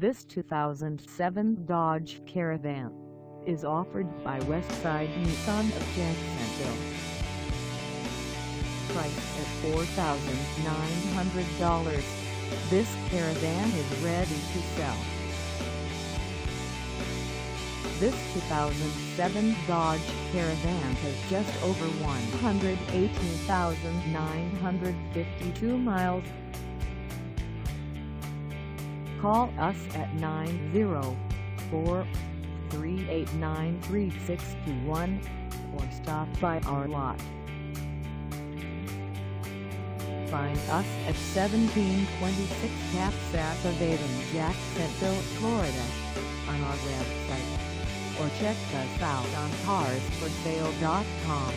This 2007 Dodge Caravan is offered by Westside Nissan of Jacksonville. Priced at $4,900, this Caravan is ready to sell. This 2007 Dodge Caravan has just over 118,952 miles. Call us at 904-389-3621 or stop by our lot. Find us at 1726 Cassat Ave in Jacksonville, Florida on our website or check us out on carsforsale.com.